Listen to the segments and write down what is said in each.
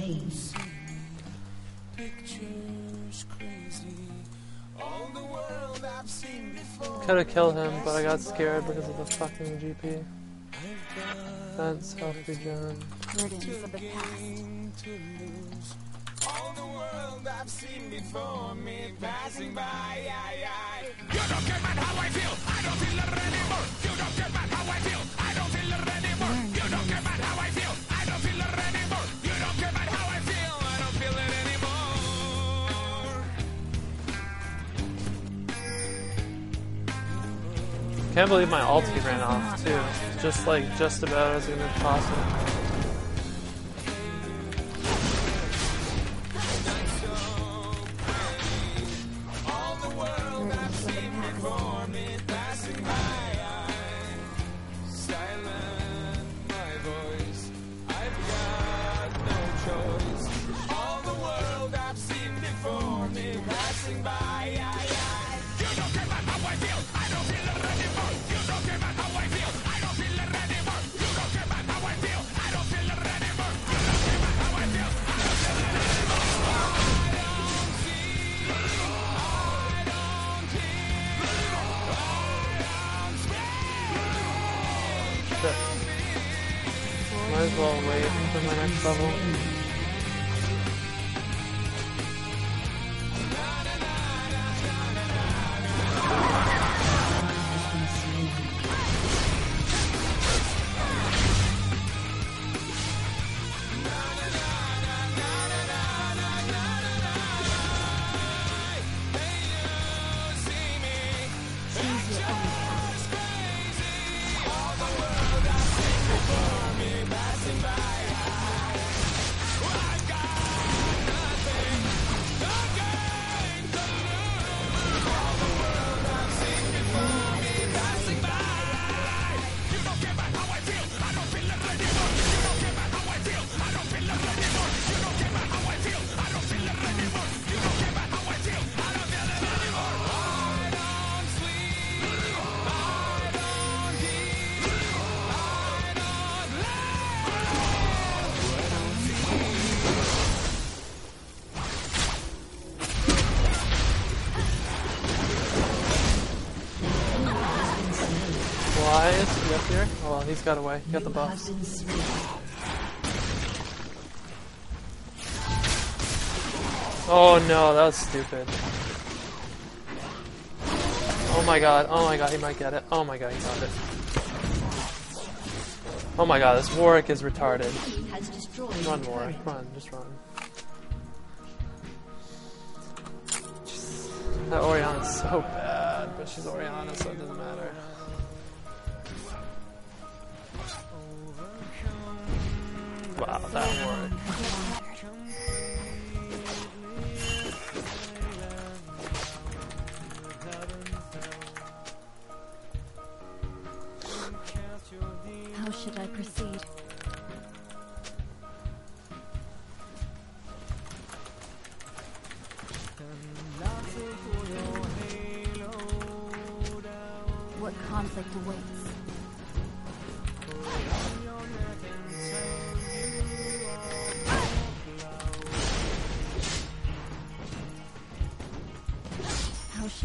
slain. Could have killed him, but I got scared because of the fucking GP. Then self regen. Burdens of the past. All the world I've seen before me passing by. I, I. You don't care about how I feel. I don't feel it I can't believe my ulti ran off too. Just like just about as gonna toss it. For he's got away. He got the buff. Oh no, that was stupid. Oh my god, oh my god, he might get it. Oh my god, he got it. Oh my god, this Warwick is retarded. Run, Warwick, run, just run. That Orianna's so bad, but she's Orianna, so it doesn't matter. Wow, that Warwick. How should I proceed? What conflict awaits?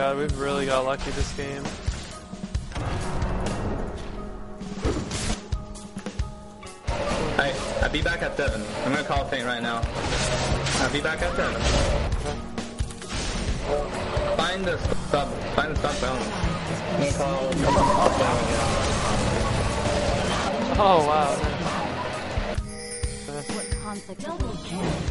god, we've really got lucky this game. I, I'll be back at 7. I'm gonna call Faint right now. I'll be back at 7. Find the sub. Find the sub balance. I'm gonna call. Oh wow. what conflict awaits?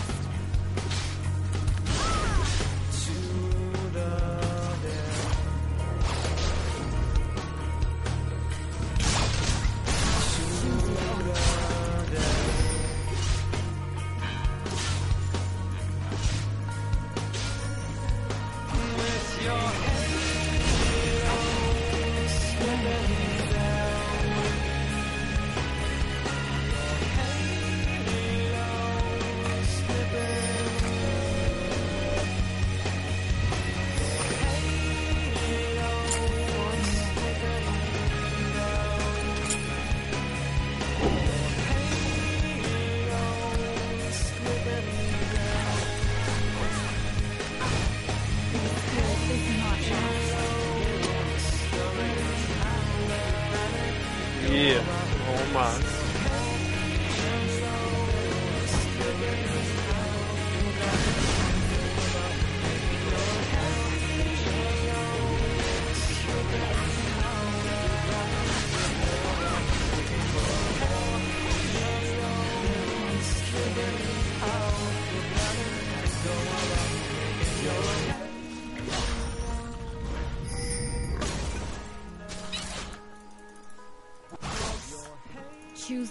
Oh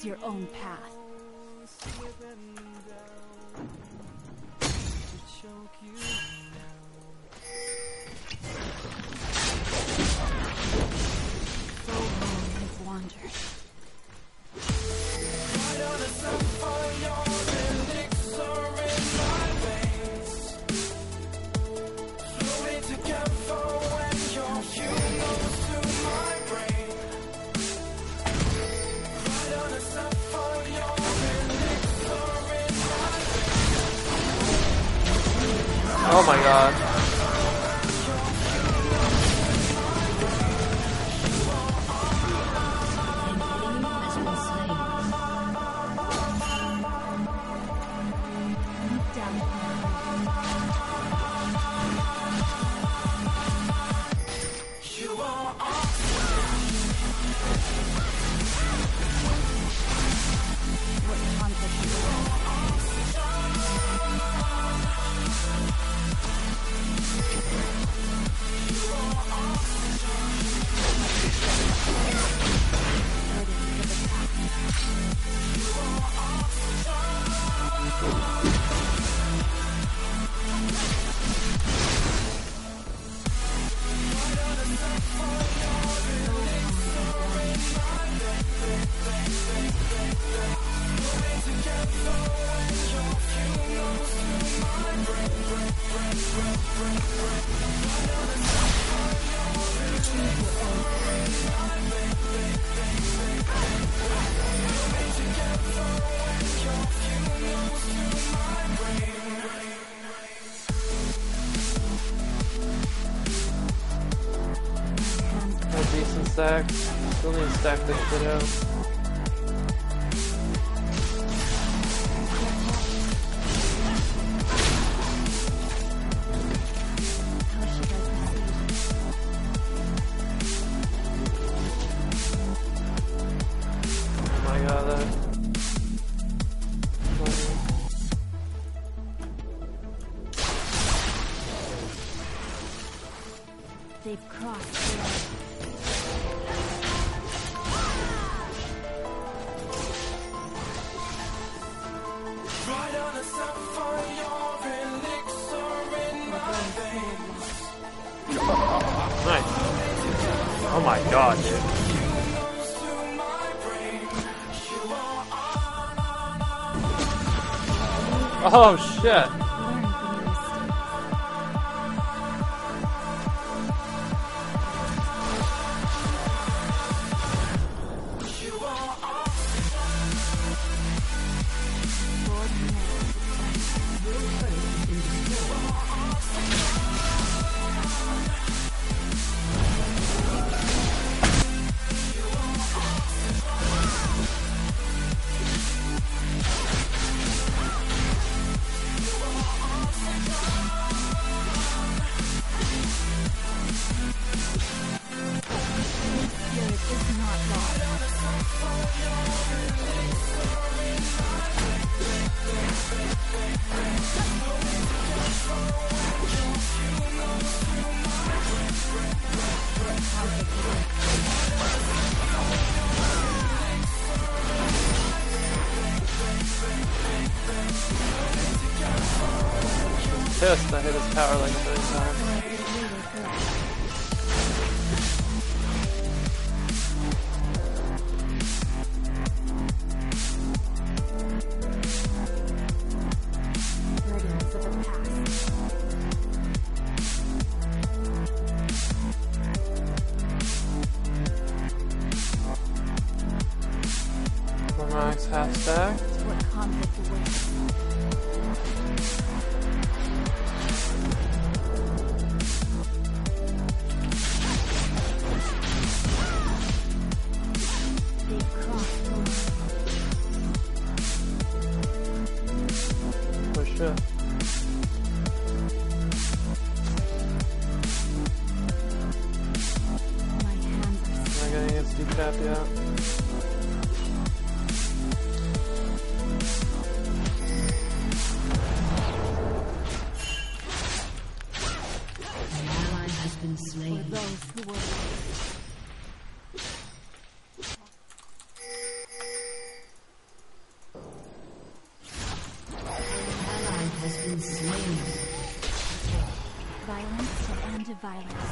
Choose your own path. Oh my god. Stack. Still need to stack this shit out. Oh my god. Oh shit. Pissed I hit his tower like a million times. Max half stack. What conflict awaits. Has been slain. violence to end to violence.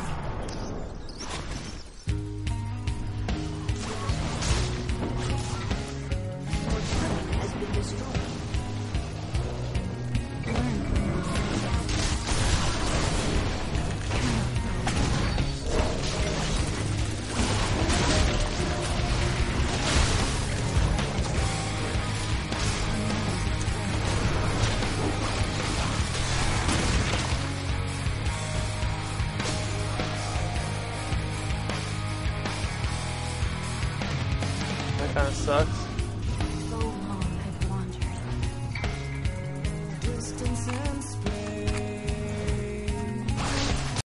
Sucks.